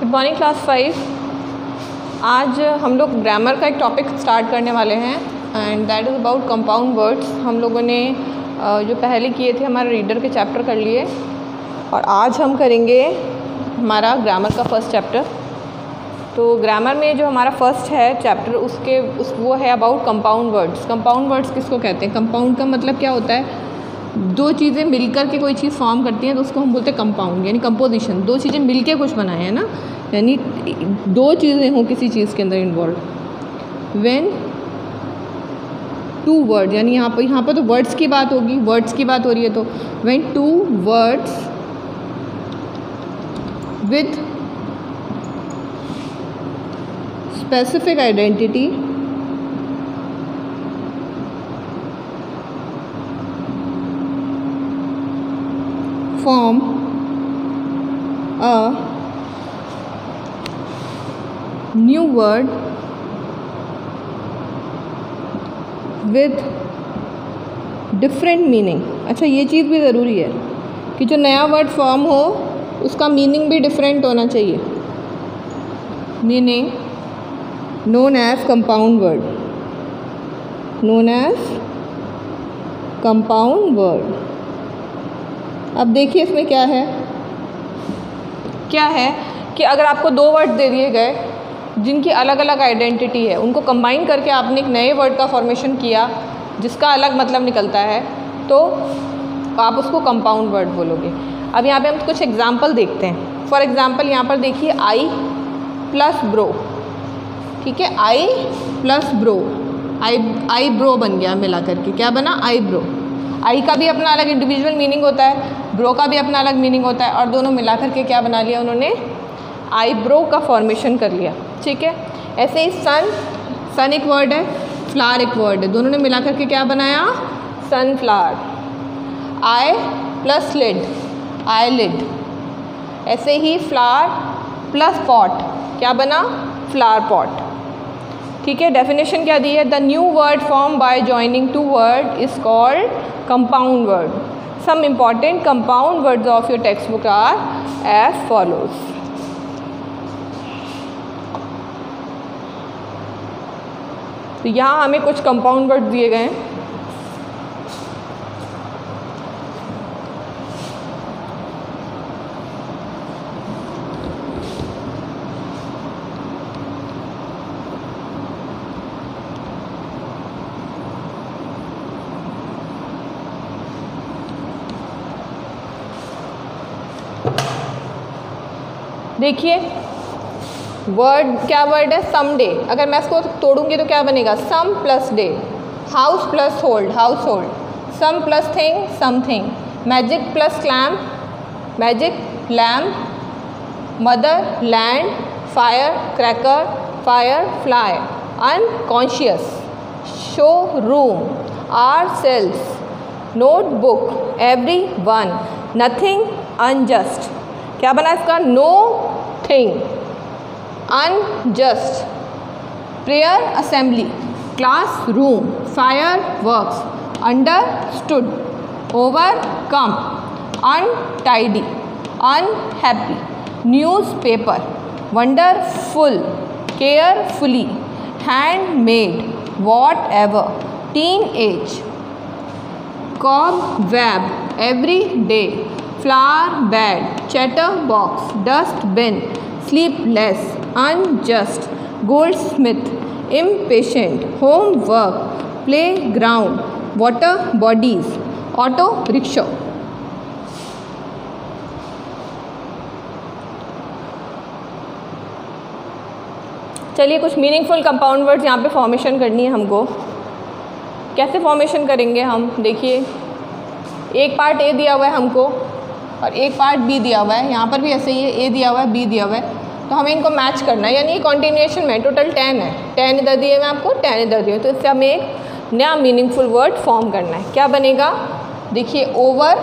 Good morning class five आज हम लोग ग्रामर का एक टॉपिक स्टार्ट करने वाले हैं and that is about compound words हम लोगों ने जो पहले किए थे हमारे रीडर के चैप्टर कर लिए, और आज हम करेंगे हमारा ग्रामर का फ़र्स्ट चैप्टर तो ग्रामर में जो हमारा फ़र्स्ट है चैप्टर उसके, उस, वो है about compound words compound words किसको कहते हैं? कंपाउंड का मतलब क्या होता है? दो चीज़ें मिलकर के कोई चीज़ फॉर्म करती हैं तो उसको हम बोलते हैं कंपाउंड यानी कंपोजिशन दो चीज़ें मिलके कुछ बनाए हैं ना, यानी दो चीज़ें हों किसी चीज़ के अंदर इन्वॉल्व व्हेन टू वर्ड यानी यहाँ पर यहाँ पर तो वर्ड्स की बात होगी वर्ड्स की बात हो रही है तो। When two words with specific identity form a new word with different meaning अच्छा ये चीज़ भी ज़रूरी है कि जो नया वर्ड फॉर्म हो, उसका मीनिंग भी डिफरेंट होना चाहिए। Meaning known as compound word known as compound word अब देखिए इसमें क्या है। क्या है कि अगर आपको दो वर्ड दे दिए गए, जिनकी अलग अलग आइडेंटिटी है, उनको कंबाइन करके आपने एक नए वर्ड का फॉर्मेशन किया, जिसका अलग मतलब निकलता है तो आप उसको कंपाउंड वर्ड बोलोगे। अब यहाँ पे हम कुछ एग्ज़ाम्पल देखते हैं। फॉर एग्ज़ाम्पल यहाँ पर देखिए आई प्लस ब्रो ठीक है? Eye plus brow eye eyebrow बन गया मिला करके क्या बना? आई ब्रो आई का भी अपना अलग इंडिविजुअल मीनिंग होता है ब्रो का भी अपना अलग मीनिंग होता है और दोनों मिलाकर के क्या बना लिया उन्होंने? आईब्रो का फॉर्मेशन कर लिया, ठीक है? ऐसे ही सन सन एक वर्ड है फ्लावर एक वर्ड है। दोनों ने मिलाकर के क्या बनाया? Sun flower eye plus lid eye lid ऐसे ही फ्लावर प्लस पॉट क्या बना? फ्लावर पॉट ठीक है? डेफिनेशन क्या दी है? The new word form by joining two word is called compound word some important compound words of your text book are as follows तो यहाँ हमें कुछ कंपाउंड वर्ड दिए गए हैं। देखिए वर्ड क्या वर्ड है? सम डे अगर मैं इसको तोड़ूँगी तो क्या बनेगा? Some plus day house plus hold house hold some plus thing something magic plus clamp magic lamp mother land fire cracker fire fly unconscious show room are sales notebook every one nothing unjust क्या बना इसका? No thing unjust prayer assembly class room fire works under stood overcome untidy unhappy news paper wonderful carefully hand made what ever teen age cob web every day flower bed, chatterbox, dustbin, sleepless, unjust, goldsmith, impatient, homework, playground, water bodies, auto rickshaw. चलिए कुछ meaningful compound words यहाँ पे formation करनी है हमको कैसे formation करेंगे हम देखिए एक पार्ट ए दिया हुआ है हमको और एक पार्ट बी दिया हुआ है, यहाँ पर भी ऐसे ही है ए दिया हुआ है बी दिया हुआ है। तो हमें इनको मैच करना है, यानी कॉन्टिन्यूएशन में टोटल टेन है। टेन इधर दिए मैं आपको टेन इधर दिए तो इससे हमें एक नया मीनिंगफुल वर्ड फॉर्म करना है। क्या बनेगा? देखिए ओवर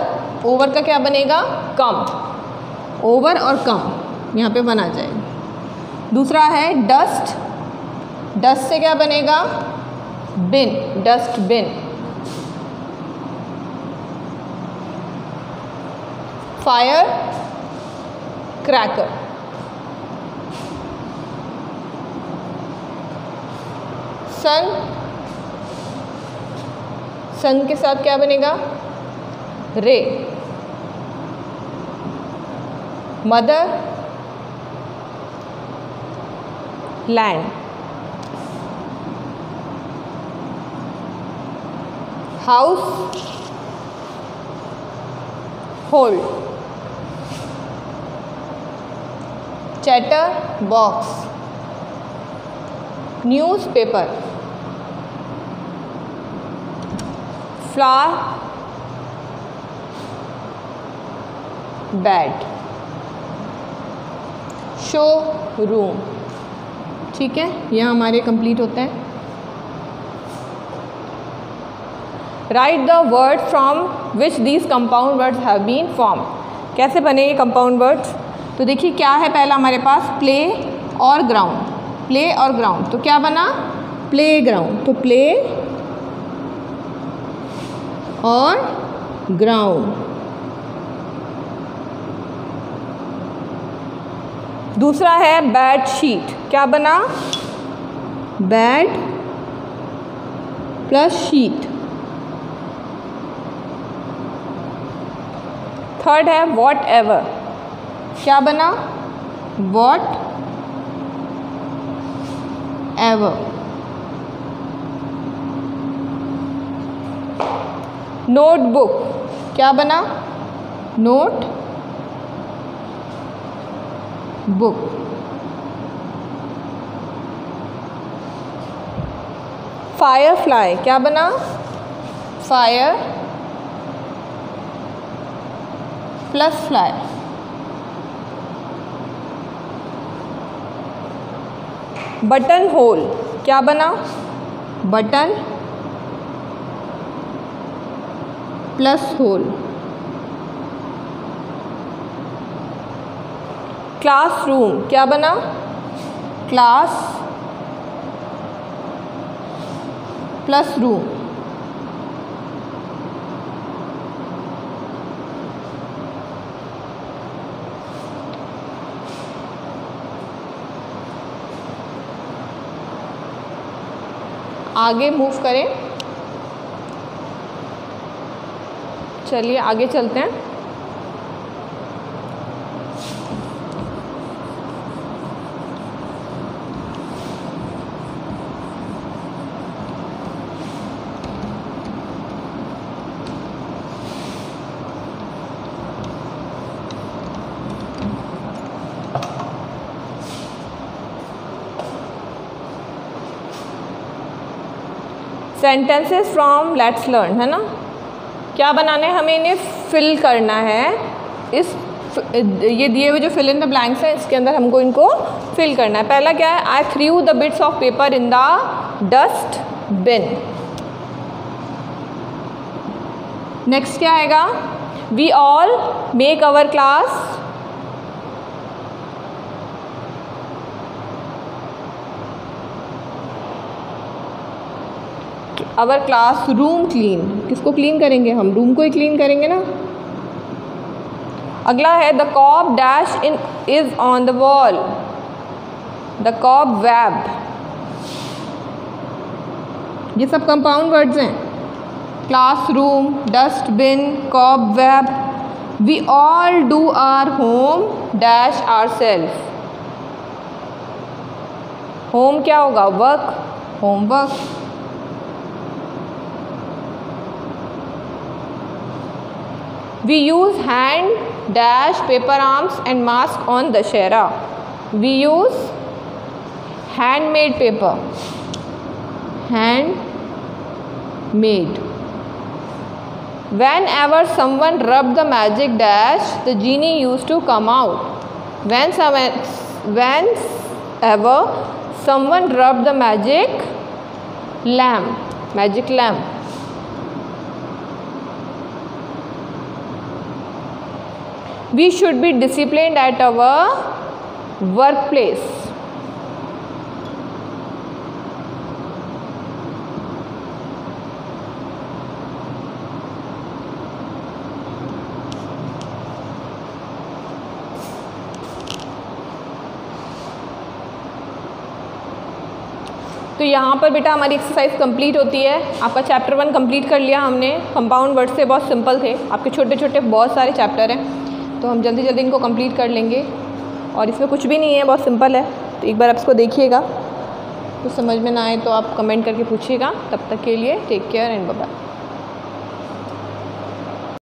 ओवर का क्या बनेगा? कम ओवर और कम यहाँ पे बना जाएगा। दूसरा है डस्ट डस्ट से क्या बनेगा? Bin dust bin fire cracker sun sun के साथ क्या बनेगा? Ray mother land house hold chatter box newspaper. Flower bed. Show room ठीक है यह हमारे कंप्लीट होते हैं। Right the word from which these compound words have been form कैसे बने ये कंपाउंड वर्ड्स तो देखिए क्या है पहला हमारे पास? प्ले और ग्राउंड प्ले और ग्राउंड तो क्या बना? प्ले ग्राउंड तो प्ले और ग्राउंड दूसरा है बेड शीट क्या बना? बेड प्लस शीट थर्ड है वॉट एवर क्या बना वॉट एवर नोटबुक क्या बना? नोट बुक फायर फ्लाई क्या बना? Fire plus fly button hole क्या बना? Button plus hole. क्लासरूम क्या बना? Class plus room. आगे मूव करें। चलिए आगे चलते हैं। सेंटेंसेस फ्रॉम लेट्स लर्न है ना? क्या बनाना है? हमें इन्हें फिल करना है। इस ये दिए हुए जो फिल इन द ब्लैंक्स हैं, इसके अंदर हमको इनको फिल करना है। पहला क्या है? I threw the bits of paper in the dust bin next क्या आएगा? We all make our class our class room clean किसको क्लीन करेंगे हम? रूम को ही क्लीन करेंगे ना? अगला है the cob dash in is on the wall the cob web ये सब कंपाउंड वर्ड्स हैं. Classroom dustbin cob web we all do our home dash our self home क्या होगा? Work homework We use hand dash paper arms and mask on the Dashera. We use handmade paper. Handmade. Whenever someone rubbed the magic dash, the genie used to come out. When whenever someone rubbed the magic lamp, magic lamp, we should be disciplined at our workplace. तो यहाँ पर बेटा हमारी exercise complete होती है। आपका chapter one complete कर लिया हमने। कंपाउंड वर्ड से बहुत सिंपल थे। आपके छोटे छोटे बहुत सारे चैप्टर हैं। तो हम जल्दी जल्दी इनको कंप्लीट कर लेंगे। और इसमें कुछ भी नहीं है, बहुत सिंपल है। तो एक बार आप इसको देखिएगा। कुछ समझ में ना आए तो आप कमेंट करके पूछिएगा। तब तक के लिए टेक केयर एंड बाय